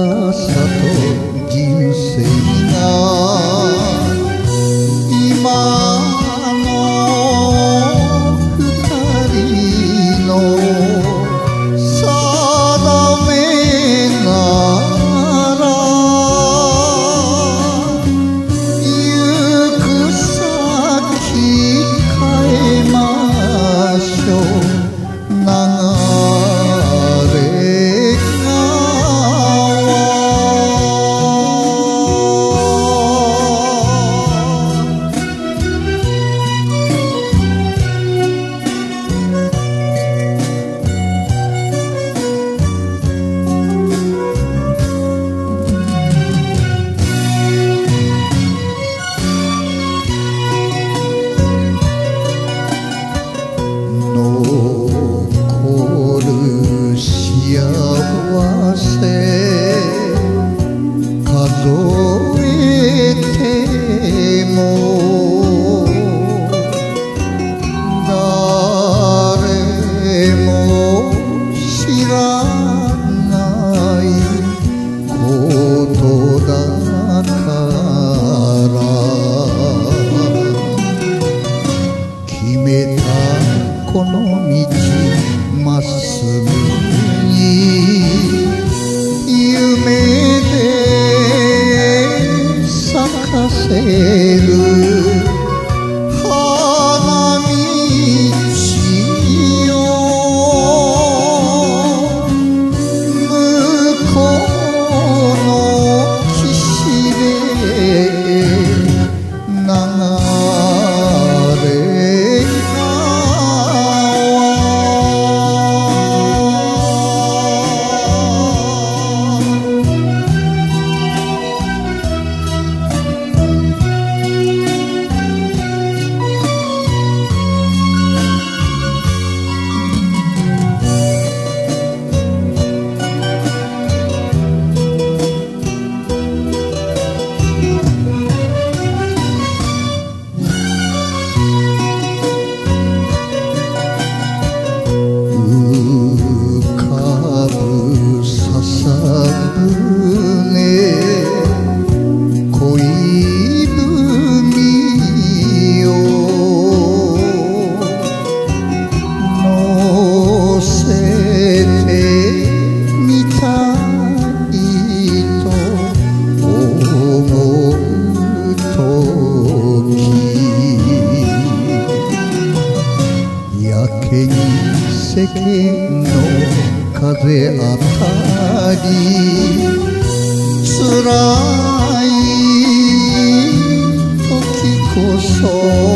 深さと人生が幸せ数えても誰も知らないことだから決めたこの道まっすぐ夢で咲かせる 世間の風あたり辛い時こそ